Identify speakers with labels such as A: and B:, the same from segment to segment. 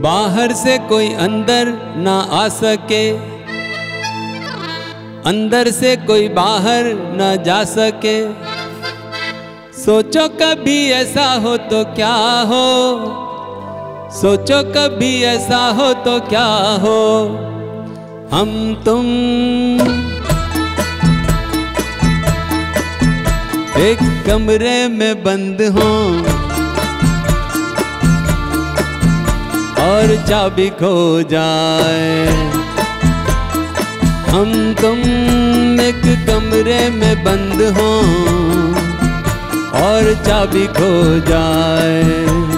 A: बाहर से कोई अंदर ना आ सके। अंदर से कोई बाहर ना जा सके। सोचो कभी ऐसा हो तो क्या हो? सोचो कभी ऐसा हो तो क्या हो? हम तुम। एक कमरे में बंद हों। और चाबी खो जाए। हम तुम एक कमरे में बंद हों और चाबी खो जाए।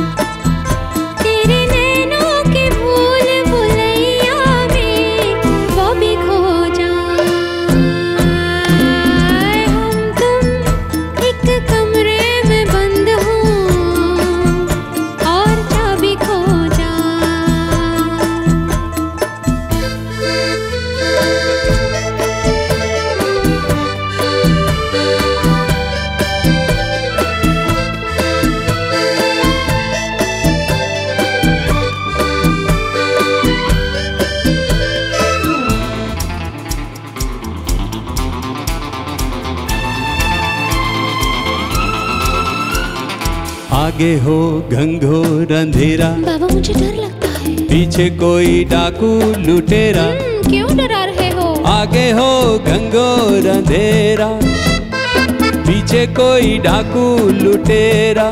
A: आगे हो घंघोर अंधेरा।
B: बाबा मुझे डर लगता है।
A: पीछे कोई डाकू लुटेरा।
B: हम्म, क्यों डरा रहे हो?
A: आगे हो घंघोर अंधेरा। पीछे कोई डाकू लुटेरा।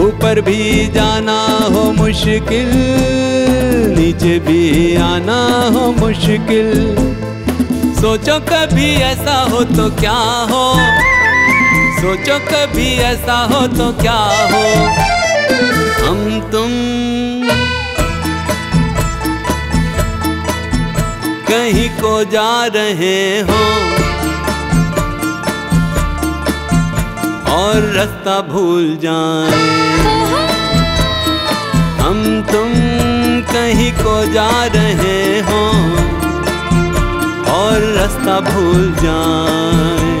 A: ऊपर भी जाना हो मुश्किल नीचे भी आना हो मुश्किल। सोचो कभी ऐसा हो तो क्या हो? सोचो कभी ऐसा हो तो क्या हो? हम तुम कहीं को जा रहे हो। और रास्ता भूल जाए। हम तुम कहीं को जा रहे हो। और रास्ता भूल जाए।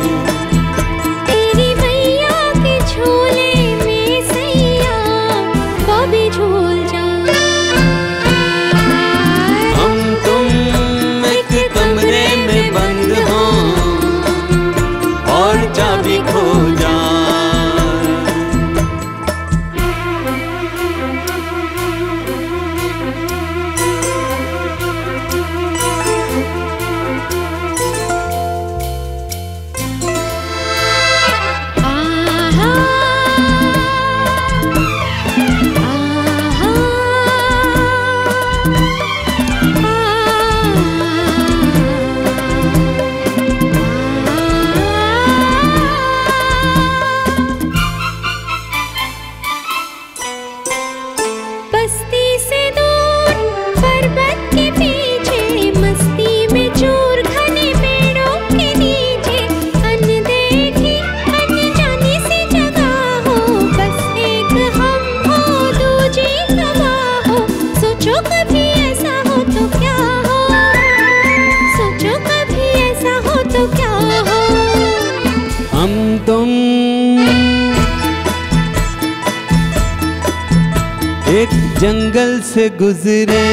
A: जंगल से गुजरे।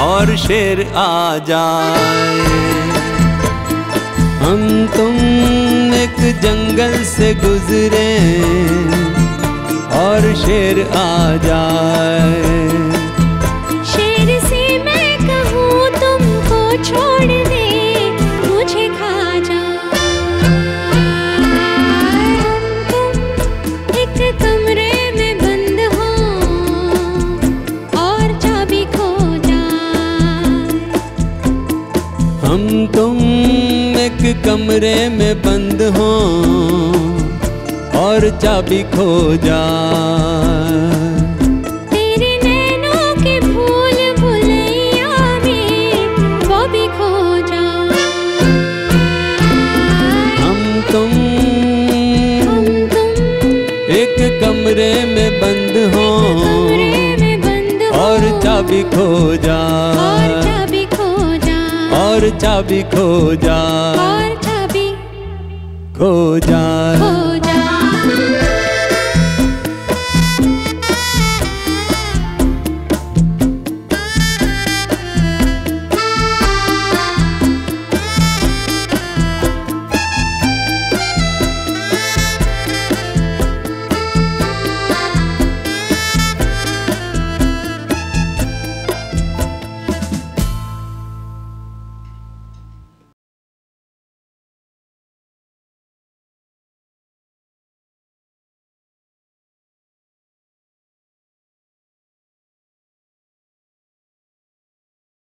A: और शेर आ जाए। हम तुम एक जंगल से गुजरे, और शेर आ जाए।
B: हम तुम एक कमरे में बंद हो और चाबी खो
A: जा।
B: तेरे नैनों के भूल भुलैया में वो भी खो जाए
A: हम तुम
B: हम तुम
A: एक कमरे में बंद हो और चाबी खो
B: और चाबी खो जा।
A: और चाबी खो
B: जा।